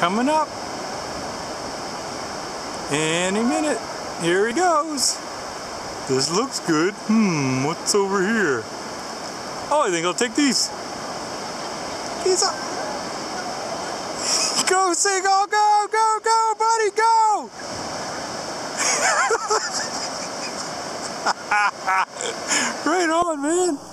coming up. Any minute. Here he goes. This looks good. Hmm, what's over here? Oh, I think I'll take these. He's up. go, Seagull, go, go, go, buddy, go! right on, man.